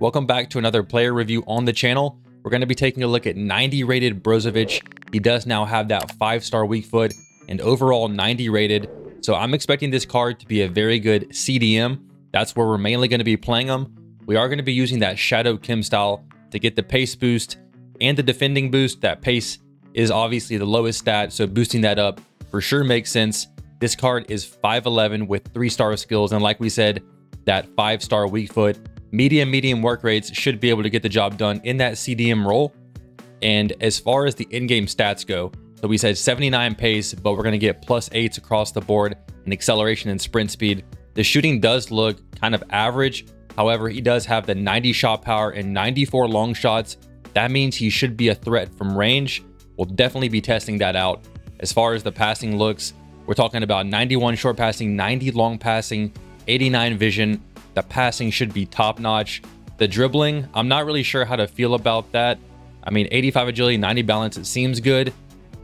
Welcome back to another player review on the channel. We're going to be taking a look at 90 rated Brozovic. He does now have that 5-star weak foot and overall 90 rated. So I'm expecting this card to be a very good CDM. That's where we're mainly going to be playing him. We are going to be using that Shadow chem style to get the pace boost and the defending boost. That pace is obviously the lowest stat, so boosting that up for sure makes sense. This card is 5'11 with 3-star skills, and like we said, that 5-star weak foot medium, medium work rates should be able to get the job done in that CDM role. And as far as the in-game stats go, so we said 79 pace, but we're going to get plus eights across the board and acceleration and sprint speed. The shooting does look kind of average. However, he does have the 90 shot power and 94 long shots. That means he should be a threat from range. We'll definitely be testing that out. As far as the passing looks, we're talking about 91 short passing, 90 long passing, 89 vision, the passing should be top notch. The dribbling, I'm not really sure how to feel about that. I mean, 85 agility, 90 balance, it seems good.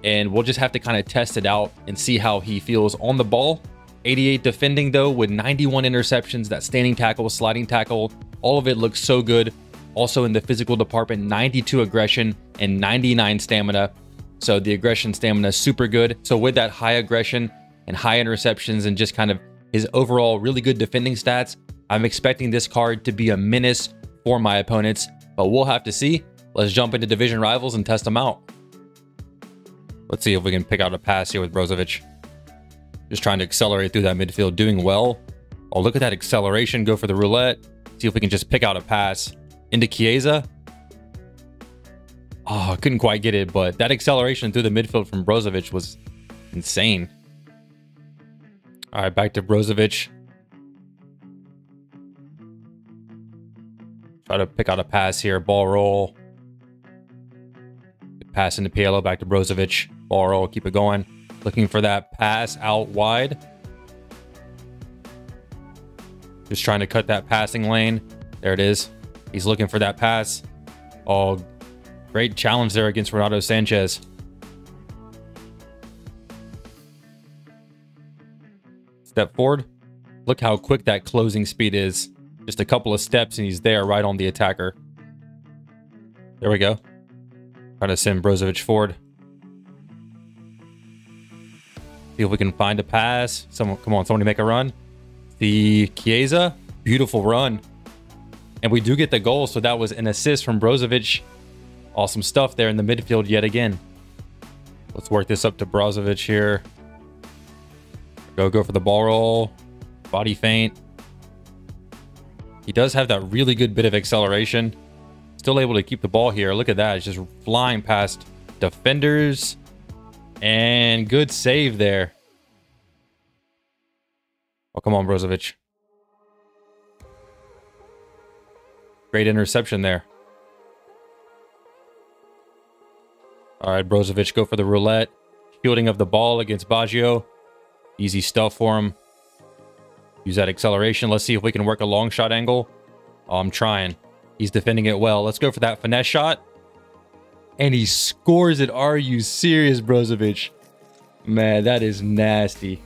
And we'll just have to kind of test it out and see how he feels on the ball. 88 defending though with 91 interceptions, that standing tackle, sliding tackle, all of it looks so good. Also in the physical department, 92 aggression and 99 stamina. So the aggression stamina is super good. So with that high aggression and high interceptions and just kind of his overall really good defending stats, I'm expecting this card to be a menace for my opponents, but we'll have to see. Let's jump into division rivals and test them out. Let's see if we can pick out a pass here with Brozovic. Just trying to accelerate through that midfield, doing well. Oh, look at that acceleration. Go for the roulette. See if we can just pick out a pass into Chiesa. Oh, couldn't quite get it, but that acceleration through the midfield from Brozovic was insane. All right, back to Brozovic. Try to pick out a pass here. Ball roll. Pass into Pirlo. Back to Brozovic. Ball roll. Keep it going. Looking for that pass out wide. Just trying to cut that passing lane. There it is. He's looking for that pass. Oh, great challenge there against Renato Sanches. Step forward. Look how quick that closing speed is. Just a couple of steps and he's there right on the attacker. There we go. Trying to send Brozovic forward. See if we can find a pass. Someone, come on, somebody make a run. The Chiesa, beautiful run. And we do get the goal, so that was an assist from Brozovic. Awesome stuff there in the midfield yet again. Let's work this up to Brozovic here. Go, go for the ball roll. Body feint. He does have that really good bit of acceleration. Still able to keep the ball here. Look at that. It's just flying past defenders. And good save there. Oh, come on, Brozovic. Great interception there. All right, Brozovic, go for the roulette. Shielding of the ball against Baggio. Easy stuff for him. Use that acceleration. Let's see if we can work a long shot angle. Oh, I'm trying. He's defending it well. Let's go for that finesse shot. And he scores it. Are you serious, Brozovic? Man, that is nasty.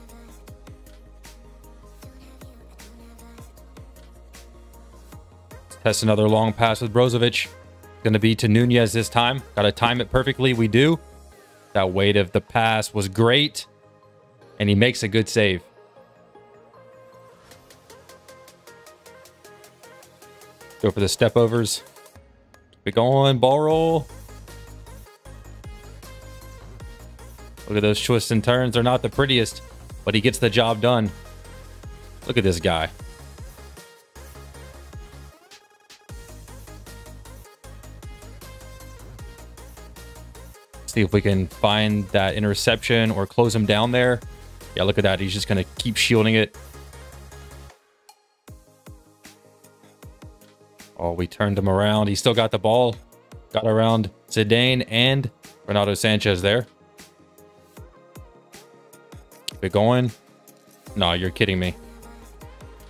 Test another long pass with Brozovic. Going to be to Nunez this time. Got to time it perfectly. We do. That weight of the pass was great. And he makes a good save. Go for the step overs. Keep it going. Ball roll. Look at those twists and turns. They're not the prettiest, but he gets the job done. Look at this guy. See if we can find that interception or close him down there. Yeah, look at that. He's just going to keep shielding it. Oh, we turned him around. He still got the ball. Got around Zidane and Renato Sanches there. It going. No, you're kidding me.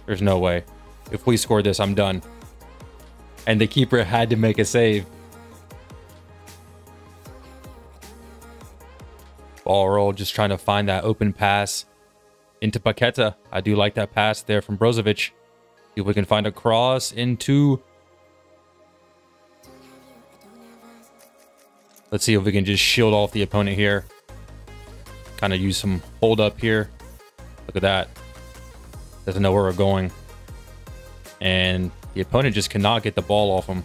There's no way. If we score this, I'm done. And the keeper had to make a save. Ball roll, just trying to find that open pass into Paqueta. I do like that pass there from Brozovic. See if we can find a cross into Let's see if we can just shield off the opponent here. Kind of use some hold up here. Look at that. Doesn't know where we're going. And the opponent just cannot get the ball off him.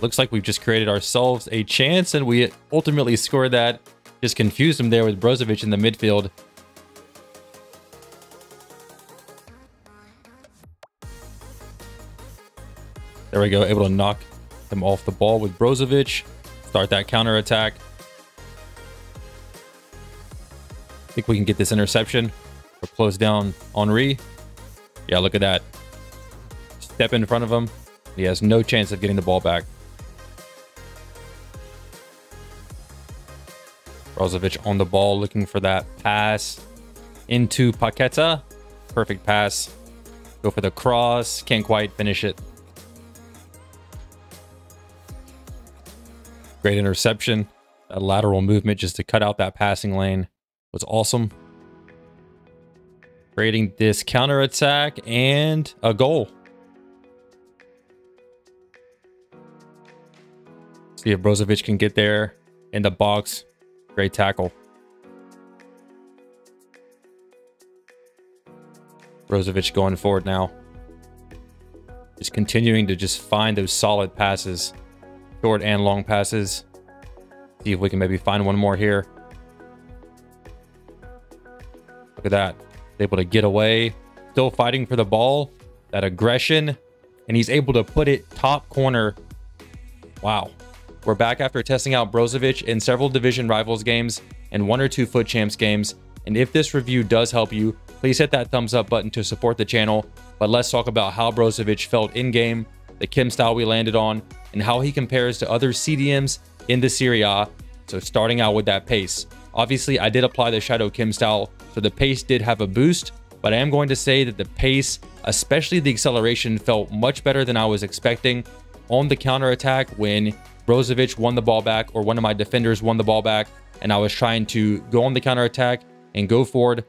Looks like we've just created ourselves a chance and we ultimately scored that. Just confused him there with Brozovic in the midfield. There we go, able to knock him off the ball with Brozovic. Start that counter attack. I think we can get this interception or close down Henry. Yeah, look at that. Step in front of him. He has no chance of getting the ball back. Brozovic on the ball looking for that pass into Paqueta. Perfect pass. Go for the cross. Can't quite finish it. Great interception. That lateral movement just to cut out that passing lane was awesome. Creating this counter attack and a goal. See if Brozovic can get there in the box. Great tackle. Brozovic going forward now. Just continuing to just find those solid passes. Short and long passes. See if we can maybe find one more here. Look at that. Able to get away. Still fighting for the ball. That aggression. And he's able to put it top corner. Wow. We're back after testing out Brozovic in several division rivals games and one or two FUT champs games. And if this review does help you, please hit that thumbs up button to support the channel. But let's talk about how Brozovic felt in game, the chem style we landed on, and how he compares to other CDMs in the Serie A. So starting out with that pace. Obviously, I did apply the Shadow chem style, so the pace did have a boost, but I am going to say that the pace, especially the acceleration, felt much better than I was expecting on the counter attack when Brozovic won the ball back or one of my defenders won the ball back and I was trying to go on the counter attack and go forward.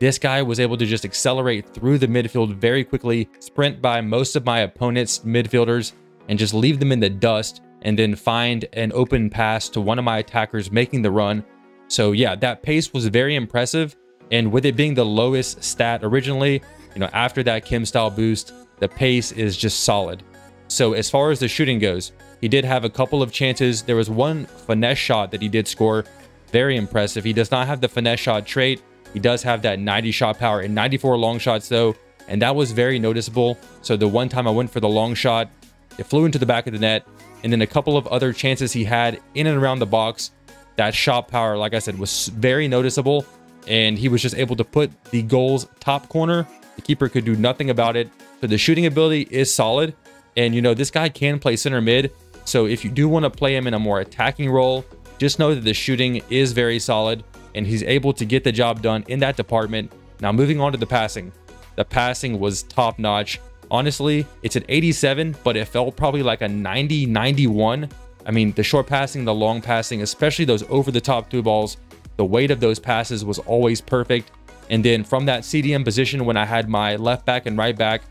This guy was able to just accelerate through the midfield very quickly, sprint by most of my opponent's midfielders, and just leave them in the dust and then find an open pass to one of my attackers making the run. So yeah, that pace was very impressive. And with it being the lowest stat originally, you know, after that chem style boost, the pace is just solid. So as far as the shooting goes, he did have a couple of chances. There was one finesse shot that he did score. Very impressive. He does not have the finesse shot trait. He does have that 90 shot power and 94 long shots though. And that was very noticeable. So the one time I went for the long shot, it flew into the back of the net. And then a couple of other chances he had in and around the box. That shot power, like I said, was very noticeable. And he was just able to put the goal's top corner. The keeper could do nothing about it. So the shooting ability is solid. And, you know, this guy can play center mid. So if you do want to play him in a more attacking role, just know that the shooting is very solid and he's able to get the job done in that department. Now, moving on to the passing. The passing was top notch. Honestly, it's an 87, but it felt probably like a 90, 91. I mean, the short passing, the long passing, especially those over the top two balls, the weight of those passes was always perfect. And then from that CDM position, when I had my left back and right back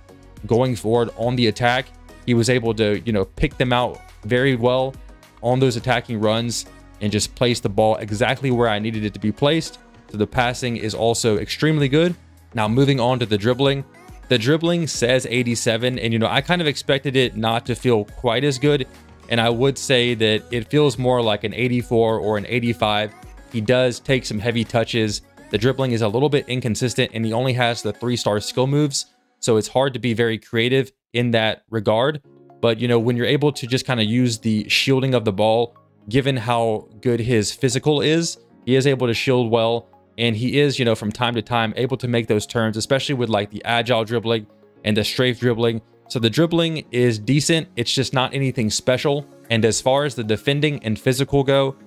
going forward on the attack, he was able to, you know, pick them out very well on those attacking runs and just place the ball exactly where I needed it to be placed. So the passing is also extremely good. Now moving on to the dribbling. The dribbling says 87 and you know I kind of expected it not to feel quite as good and I would say that it feels more like an 84 or an 85. He does take some heavy touches. The dribbling is a little bit inconsistent and he only has the three-star skill moves. So it's hard to be very creative in that regard. But, you know, when you're able to just kind of use the shielding of the ball, given how good his physical is, he is able to shield well. And he is, you know, from time to time able to make those turns, especially with like the agile dribbling and the strafe dribbling. So the dribbling is decent. It's just not anything special. And as far as the defending and physical go,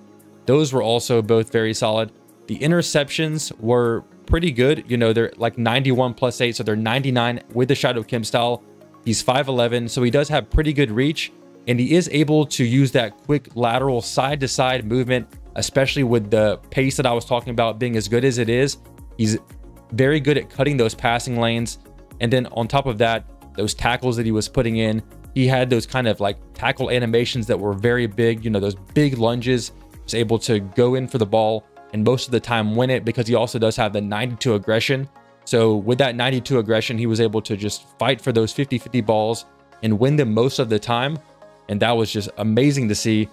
those were also both very solid. The interceptions were pretty good. You know, they're like 91 plus 8, so they're 99 with the Shadow chem style. He's 5'11", so he does have pretty good reach, and he is able to use that quick lateral side-to-side movement, especially with the pace that I was talking about being as good as it is. He's very good at cutting those passing lanes, and then on top of that, those tackles that he was putting in, He had those kind of like tackle animations that were very big, you know, those big lunges, was able to go in for the ball and most of the time win it because he also does have the 92 aggression. So with that 92 aggression, he was able to just fight for those 50-50 balls and win them most of the time. And that was just amazing to see.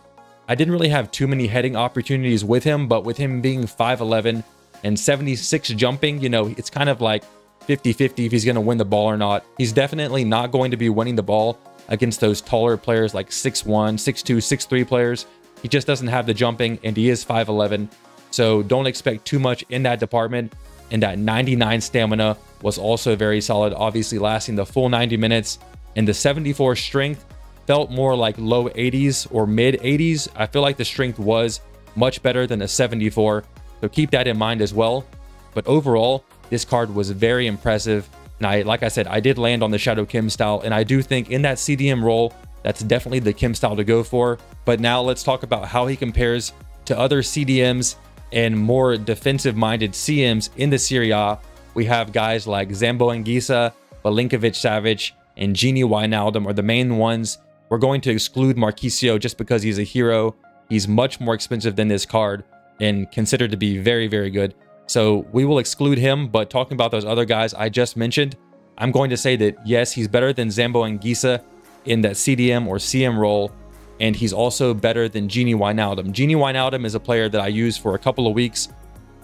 I didn't really have too many heading opportunities with him, but with him being 5'11 and 76 jumping, you know, it's kind of like 50-50 if he's going to win the ball or not. He's definitely not going to be winning the ball against those taller players like 6'1, 6'2, 6'3 players. He just doesn't have the jumping and he is 5'11. So don't expect too much in that department. And that 99 stamina was also very solid, obviously lasting the full 90 minutes. And the 74 strength felt more like low 80s or mid 80s. I feel like the strength was much better than a 74. So keep that in mind as well. But overall, this card was very impressive. And I, like I said, I did land on the Shadow chem style. And I do think in that CDM role, that's definitely the chem style to go for. But now let's talk about how he compares to other CDMs and more defensive-minded CMs in the Serie A. We have guys like Zambo Anguissa, Milinkovic Savic, and Gini Wijnaldum are the main ones. We're going to exclude Marchisio just because he's a hero. He's much more expensive than this card and considered to be very, very good. So we will exclude him, but talking about those other guys I just mentioned, I'm going to say that yes, he's better than Zambo Anguissa in that CDM or CM role, and he's also better than Gini Wijnaldum. Gini Wijnaldum is a player that I used for a couple of weeks,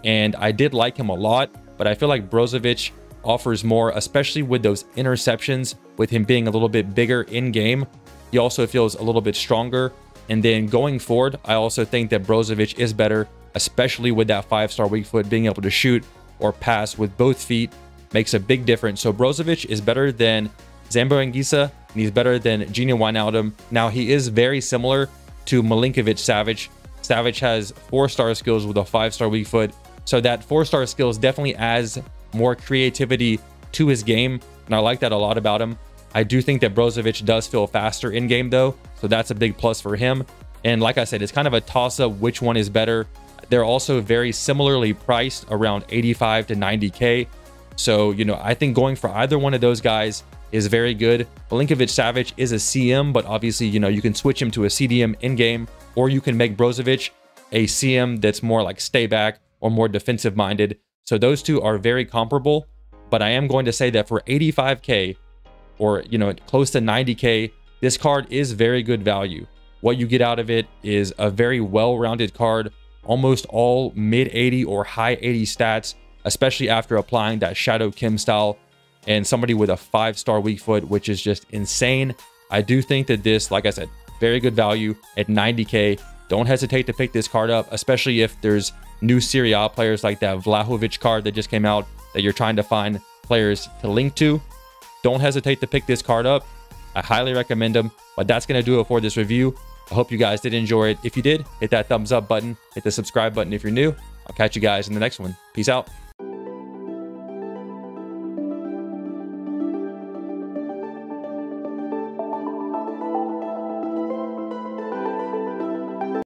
and I did like him a lot, but I feel like Brozovic offers more, especially with those interceptions, with him being a little bit bigger in game. He also feels a little bit stronger. And then going forward, I also think that Brozovic is better, especially with that five-star weak foot, being able to shoot or pass with both feet makes a big difference. So Brozovic is better than Zambo Anguissa and he's better than Gini Wijnaldum. Now, he is very similar to Milinkovic Savic. Savic has four-star skills with a five-star weak foot. So that four-star skills definitely adds more creativity to his game. And I like that a lot about him. I do think that Brozovic does feel faster in game though. So that's a big plus for him. And like I said, it's kind of a toss up which one is better. They're also very similarly priced around 85 to 90K. So, you know, I think going for either one of those guys is very good. Milinkovic Savic is a CM, but obviously, you know, you can switch him to a CDM in-game, or you can make Brozovic a CM that's more like stay back or more defensive minded. So those two are very comparable, but I am going to say that for 85K or, you know, close to 90K, this card is very good value. What you get out of it is a very well-rounded card, almost all mid 80 or high 80 stats, especially after applying that Shadow chem style and somebody with a five star weak foot, which is just insane. I do think that this, like I said, very good value at 90K. Don't hesitate to pick this card up, especially if there's new Serie A players like that Vlahovic card that just came out that you're trying to find players to link to. Don't hesitate to pick this card up. I highly recommend them. But that's going to do it for this review. I hope you guys did enjoy it. If you did, hit that thumbs up button, hit the subscribe button if you're new. I'll catch you guys in the next one. Peace out.